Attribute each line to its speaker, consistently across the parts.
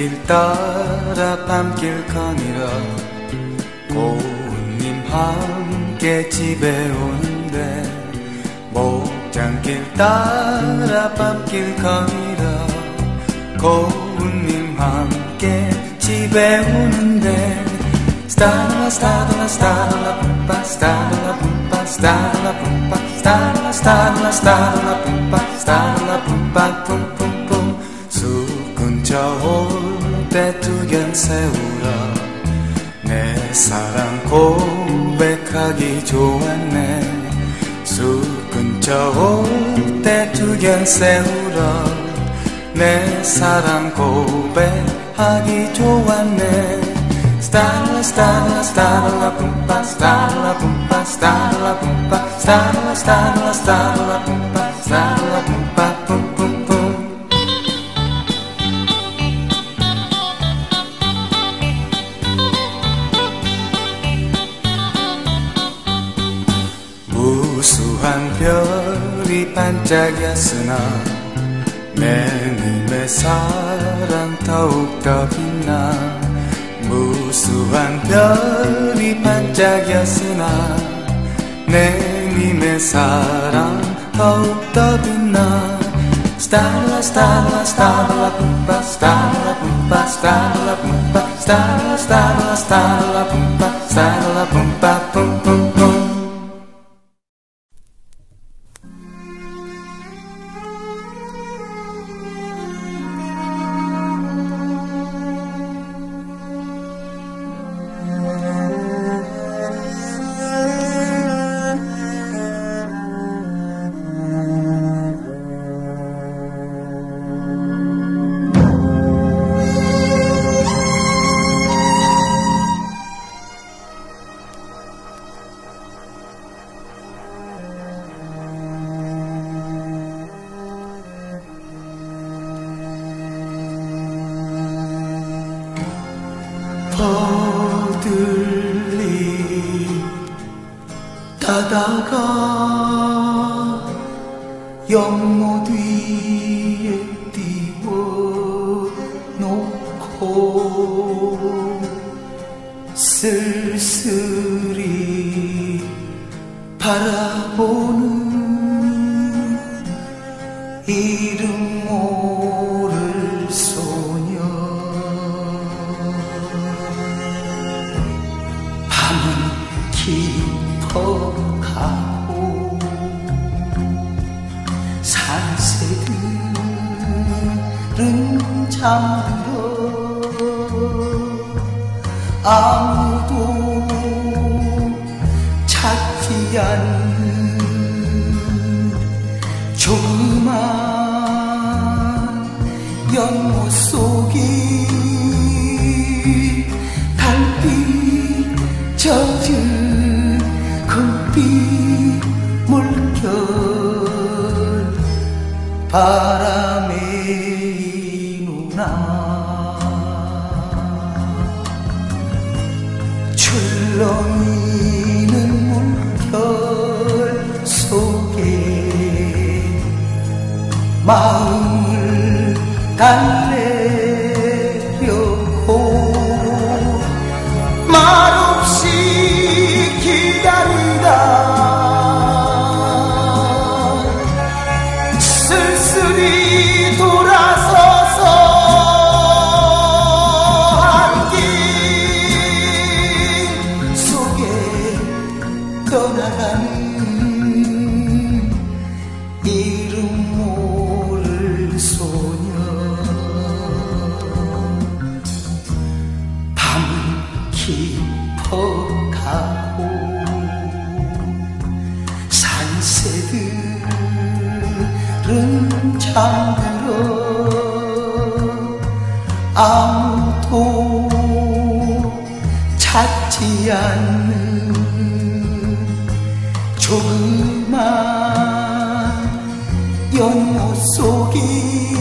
Speaker 1: 길 따라 밤길 거닐어 고운님 함께 집에 오는데 목장길 따라 밤길 거닐어 고운님 함께 집에 오는데 스타라 스타라 스타라 뿜빠 스타라 뿜빠 스타라 뿜빠 스타라 스타라 스타라 뿜빠 스타라 뿜빠 뿜뿜뿜 숲 근처 올 때 두견새 울어 내 사랑 고백하기 좋았네. 숲 근처 올때 두견새 울어 내 사랑 고백하기 좋았네. 스타라 스타라 스타라 뿜빠 스타라 뿜빠 스타라 뿜빠 스타라 스타라 스타라 뿜빠 스타라 뿜빠 동작이었으나 내 몸의 사랑 더욱더 빛나 무수한 별이 반짝이었으나 내 님의 사랑 더욱더 빛나
Speaker 2: Starla, starla, starla, pumpa, starla, pumpa, starla, pumpa, starla, starla, starla, pumpa, starla, pumpa, 하얀 조그만 연못 속이 달빛 젖은 금빛 물결 바람
Speaker 3: You.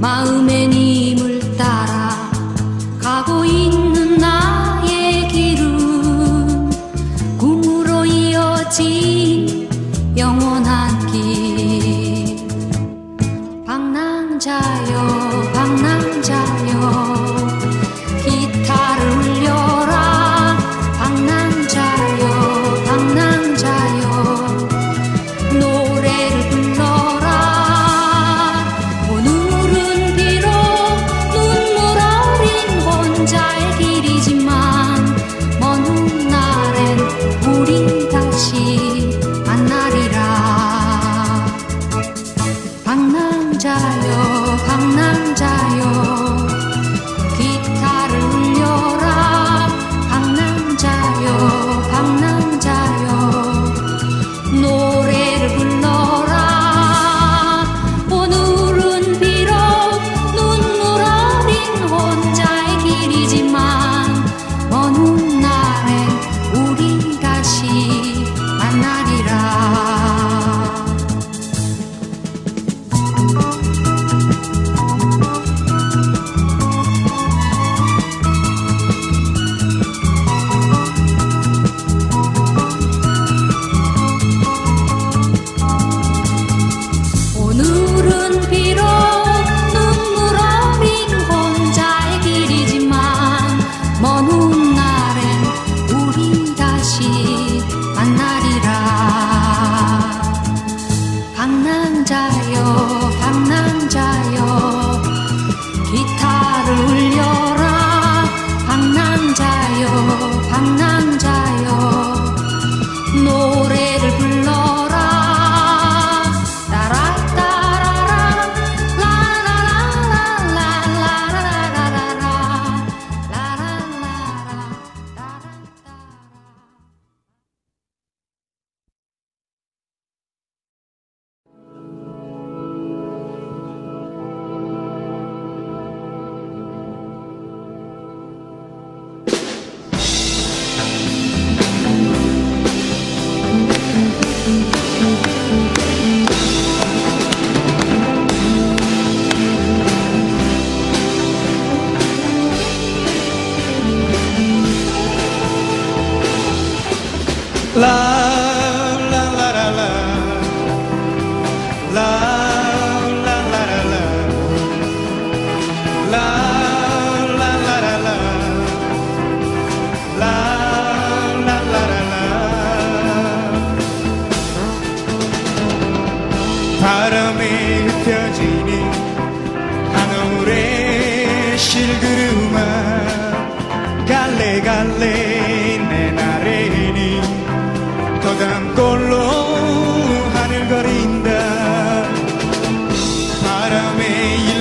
Speaker 3: 真埋めに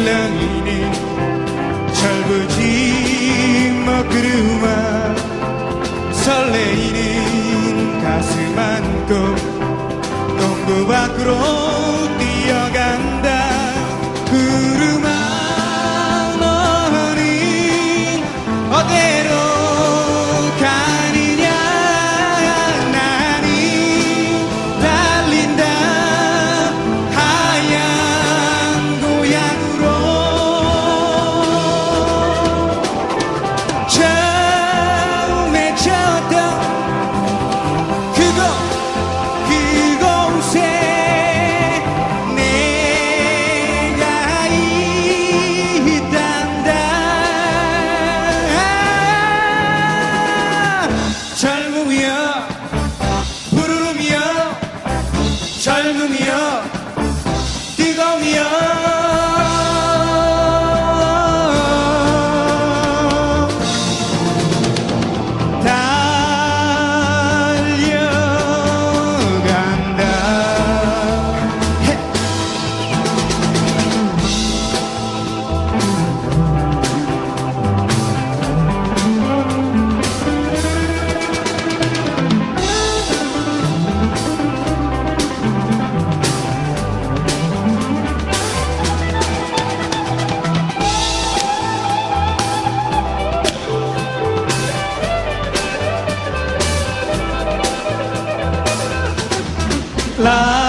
Speaker 4: 날리는
Speaker 5: 철부지 먹구름아 설레이는 가슴 안고 농구 밖으로 라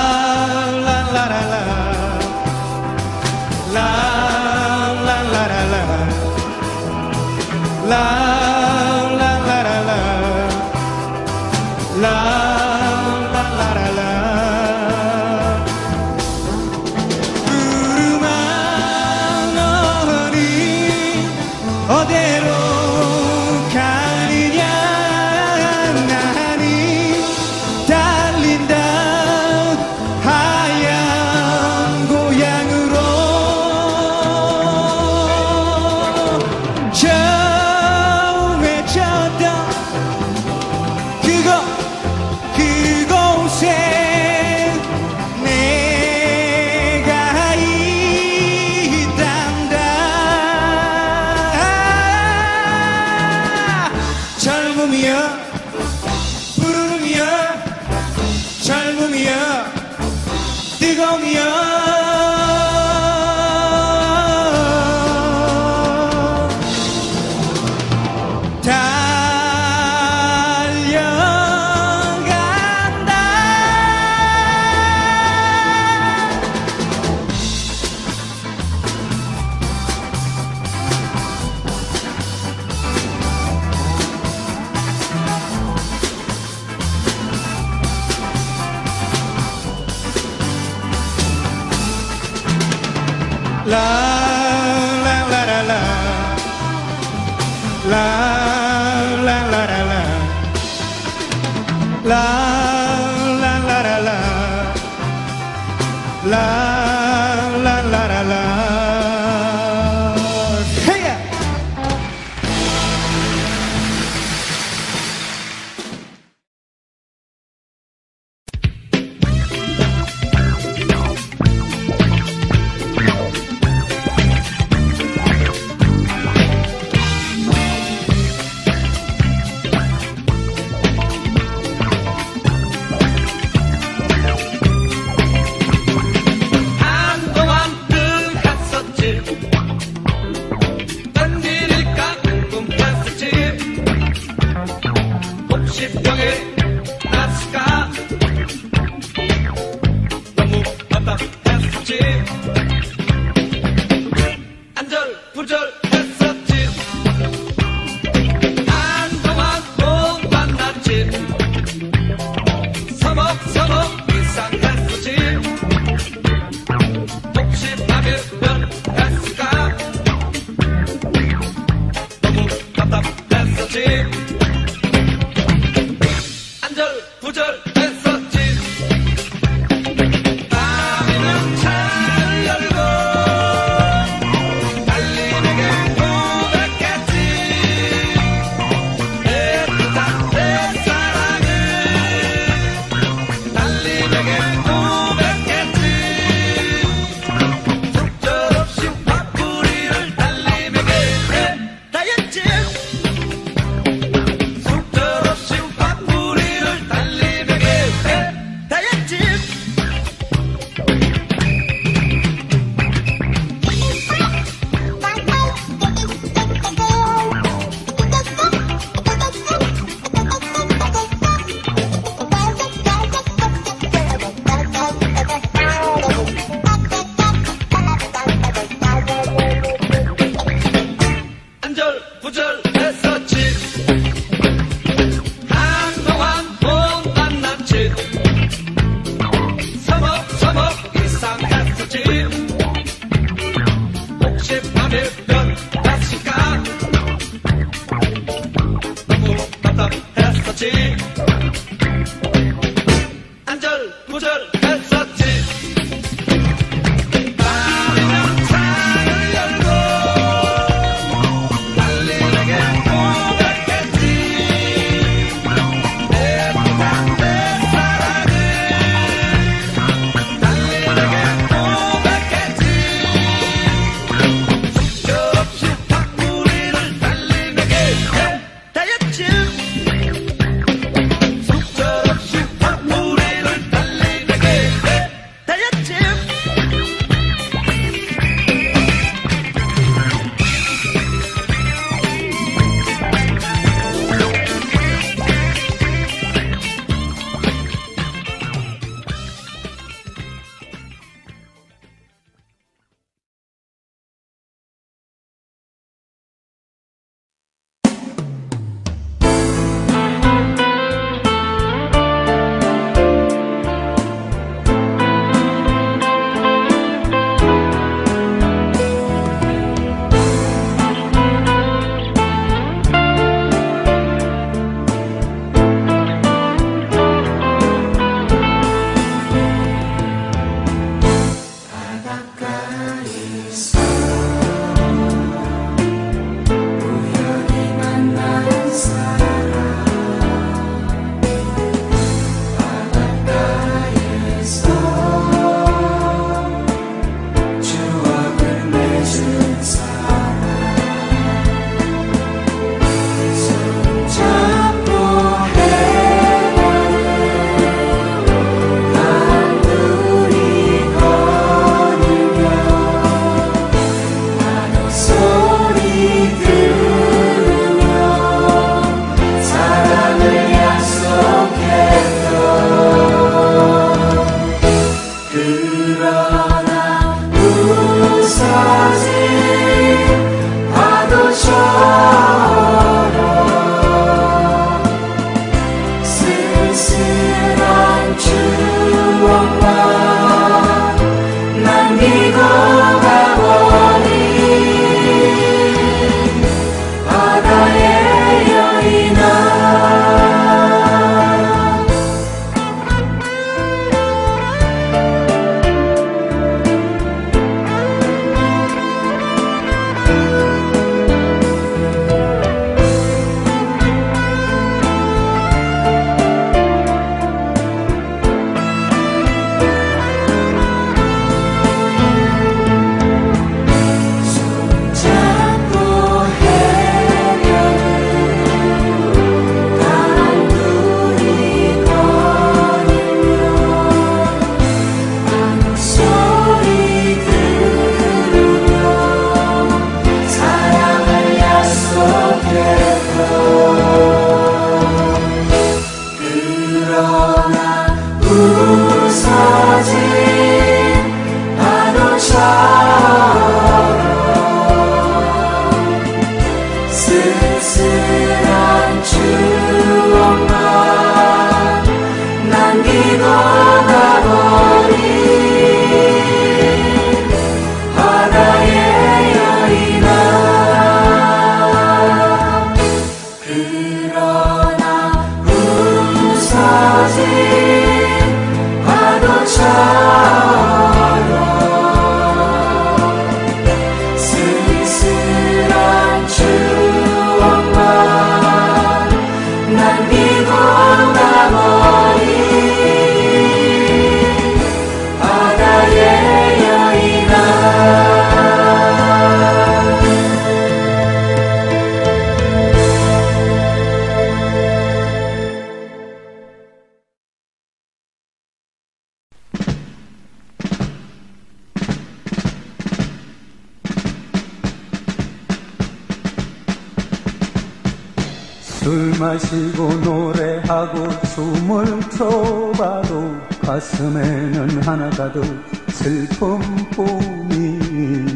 Speaker 5: 슬픔 봄이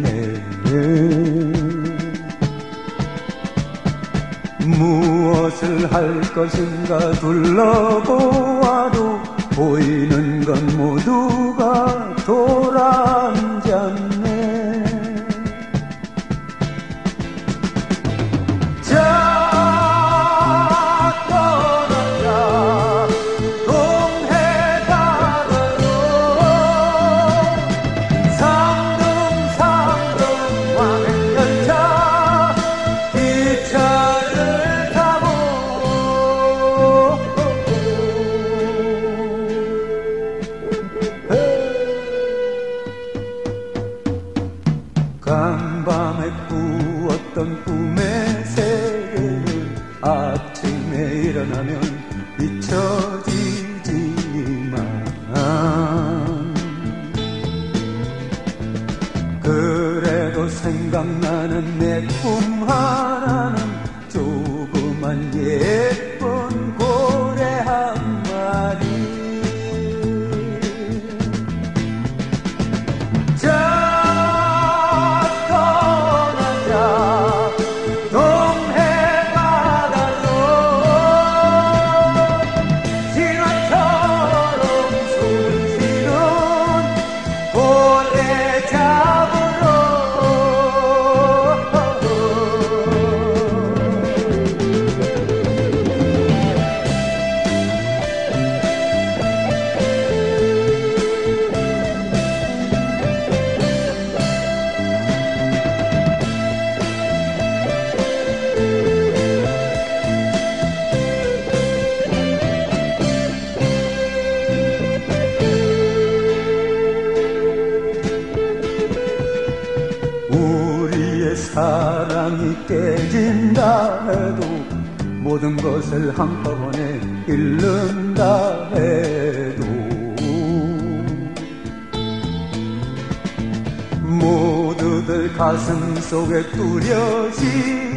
Speaker 6: 내는 무엇을 할 것인가 둘 그래도 생각나는 내 꿈 하나는 조그만 예. 것을 한꺼번에 잃는다 해도 모두들 가슴 속에 뚫려진다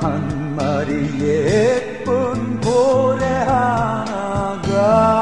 Speaker 6: 한 마리 예쁜 고래 하나가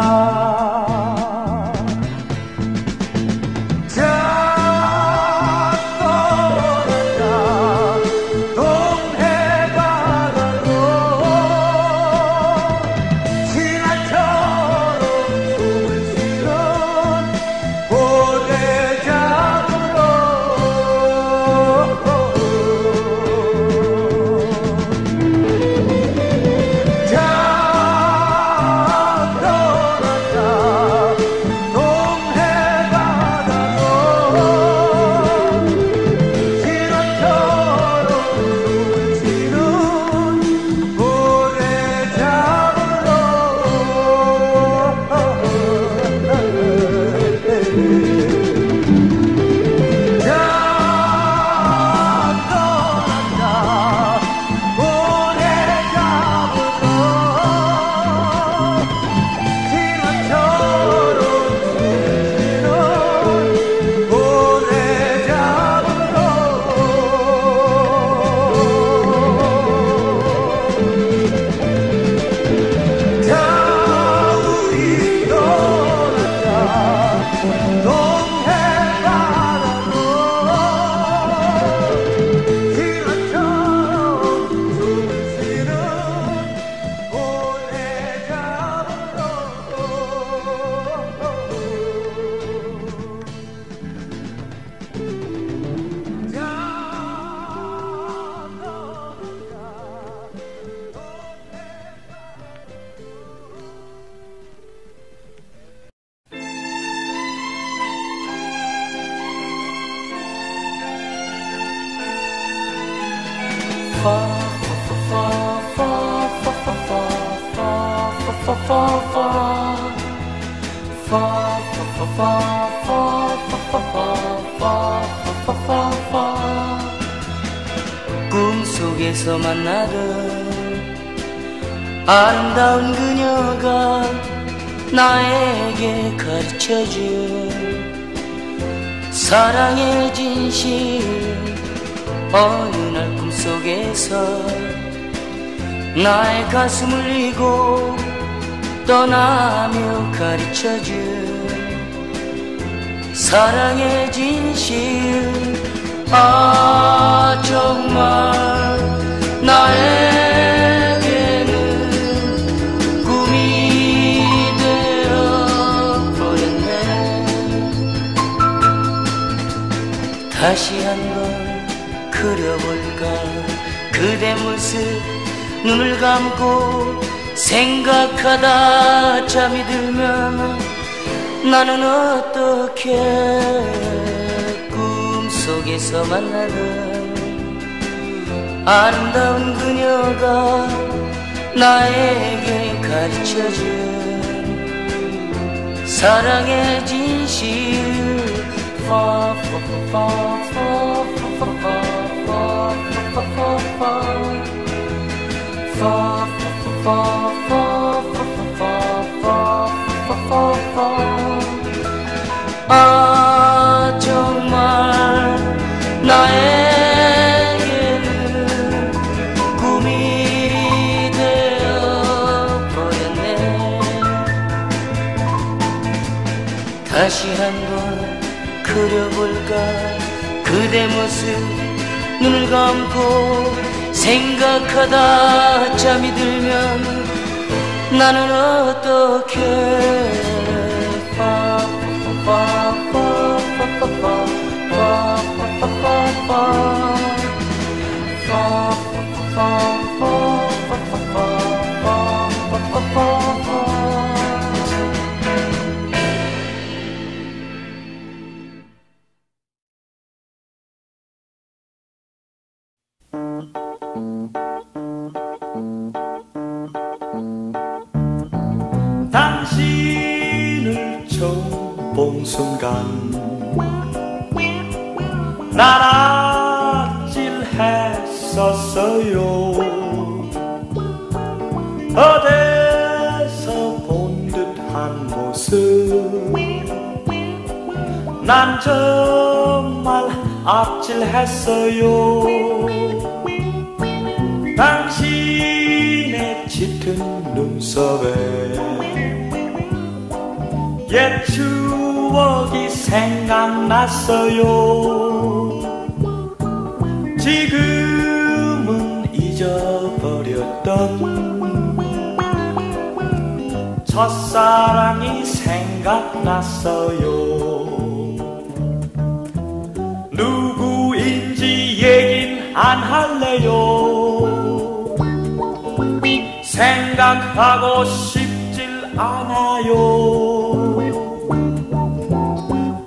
Speaker 7: 꿈속에서 만나던 아름다운 그녀가 나에게 가르쳐준 사랑의 진실. 어느 날 꿈속에서
Speaker 3: 나의 가슴을 이고 떠나며 가르쳐준 사랑의 진실. 아 정말 나에게는 꿈이 되어버렸네. 다시 그대 모습 눈을 감고 생각하다 잠이 들면 나는 어떻게 꿈속에서 만나는 아름다운 그녀가 나에게 가르쳐준 사랑의 진실 아 정말 나에게는 꿈이 되어 버렸네 다시 한번 그려볼까? 그대 모습 눈을 감고 생각하다 잠이 들면 나는 어떻게
Speaker 8: 당신을 지금은 잊어버렸던 첫사랑이 생각났어요. 누구인지 얘긴 안 할래요. 생각하고 싶질 않아요.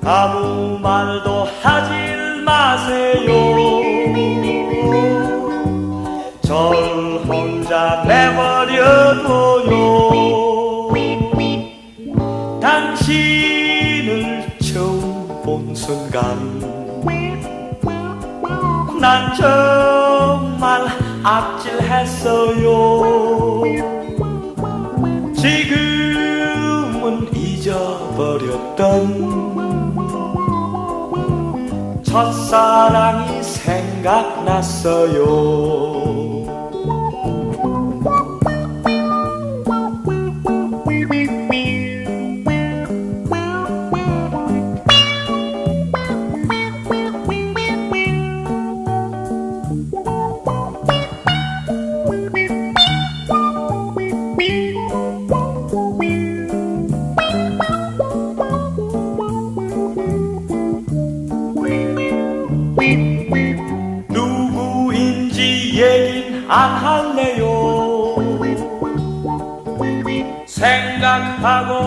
Speaker 8: 아무 말도 하질 마세요 혼자 내버려둬요. 당신을 처음 본 순간 난 정말 아찔했어요. 지금은 잊어버렸던 첫사랑이 생각났어요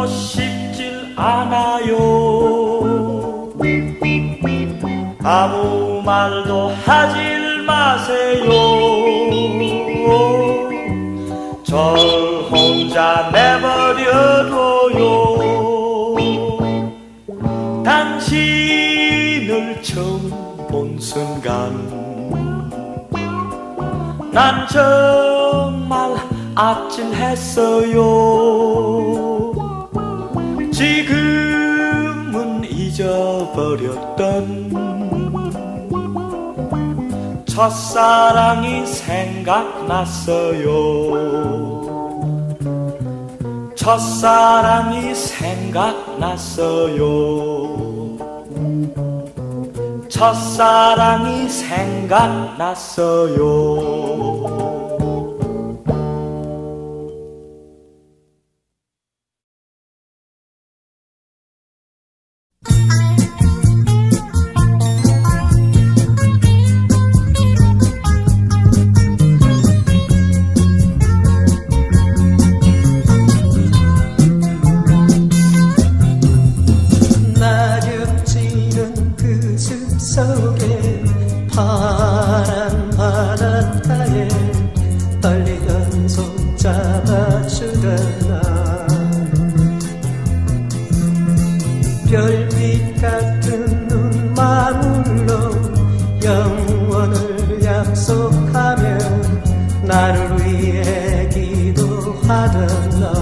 Speaker 8: 싶질 않아요. 아무 말도 하질 마세요. 절 혼자 내버려둬요. 당신을 처음 본 순간 난 정말 아찔했어요 지금은 잊어버렸던
Speaker 6: 첫사랑이 생각났어요. 첫사랑이 생각났어요. 첫사랑이 생각났어요.
Speaker 7: 약속하며 나를 위해 기도하던 너.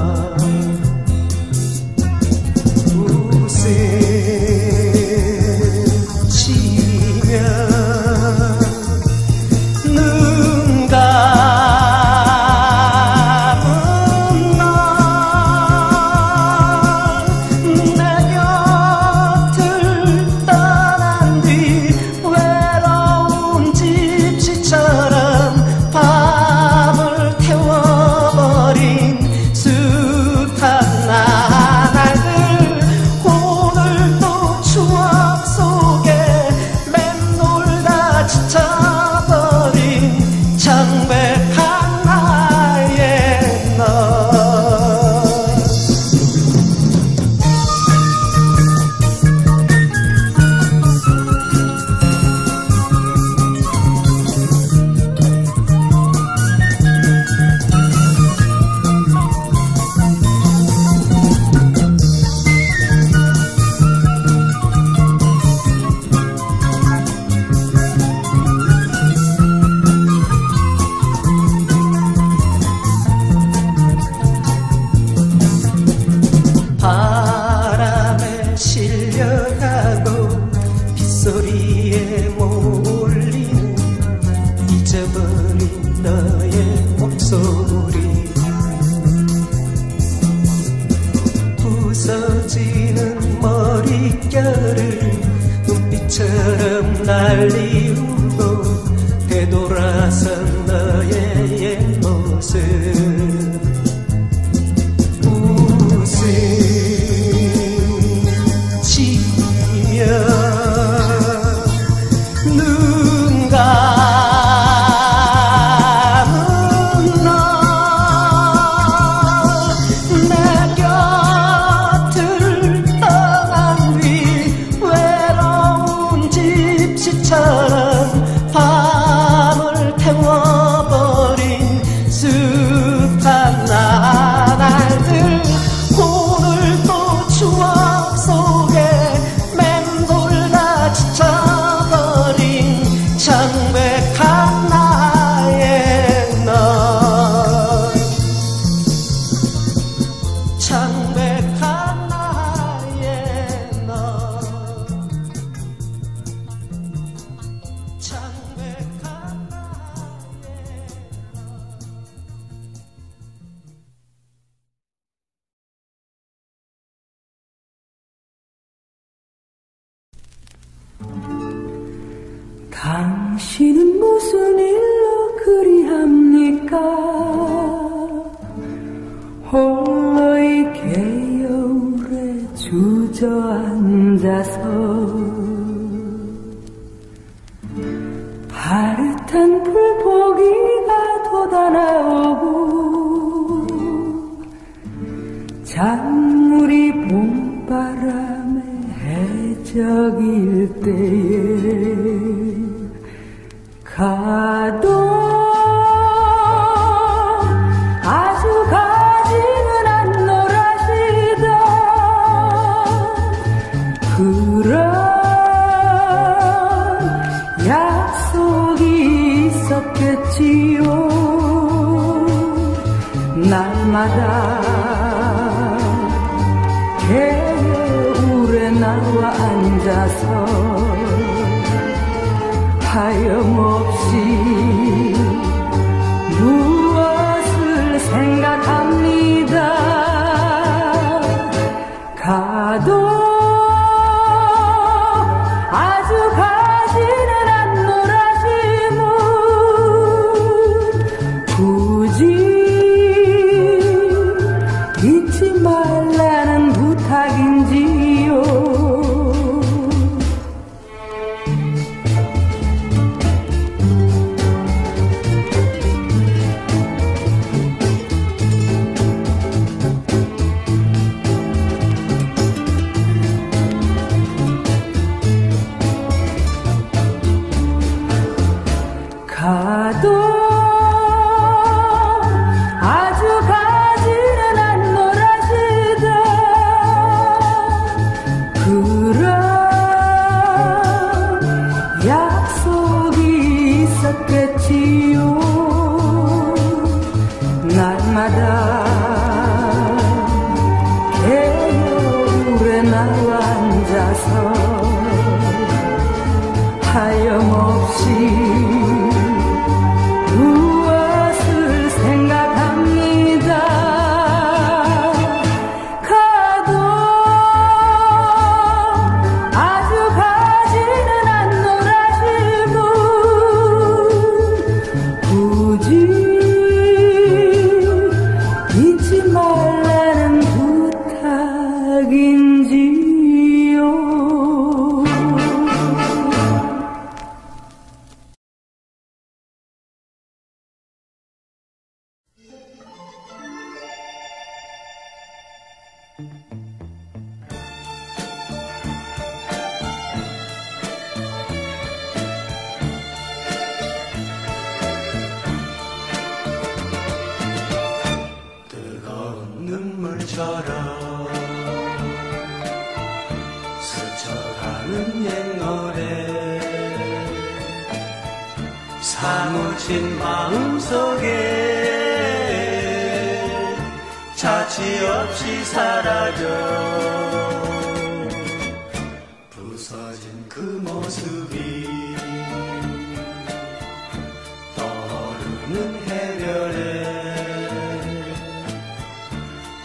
Speaker 3: 海里。na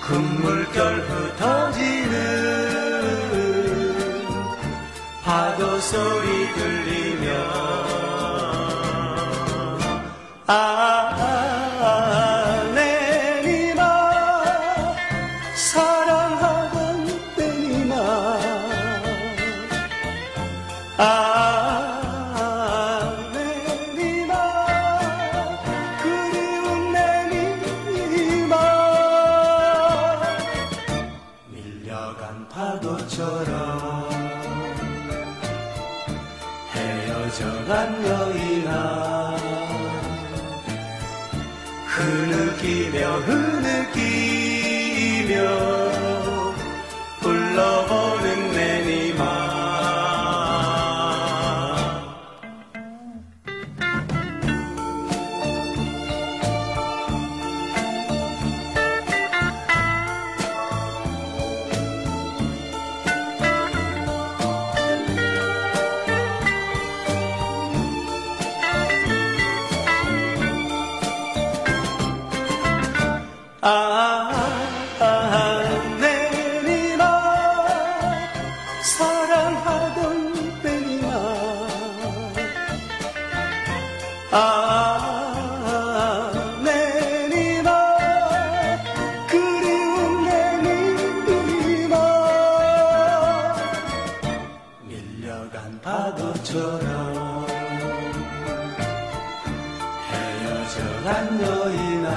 Speaker 3: 금물결 흩어지는 파도 소리 들리며 아
Speaker 2: 헤어져라 너희나.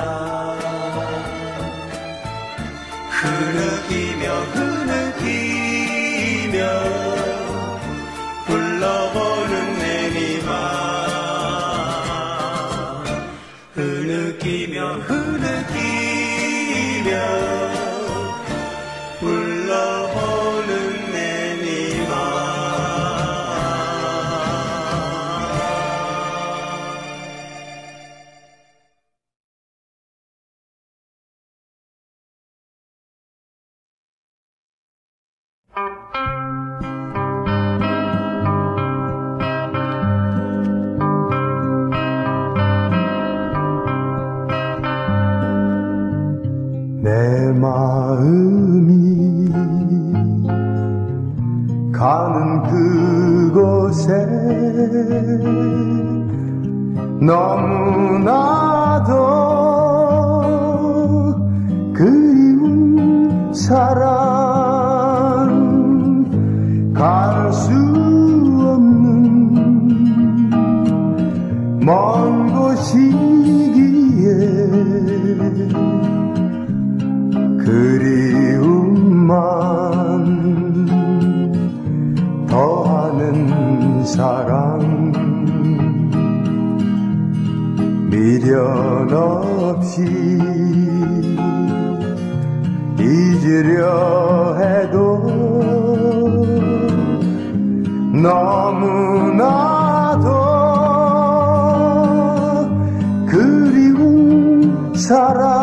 Speaker 2: 흐르기며 흐 잊으려 해도 너무나도 그리운 사람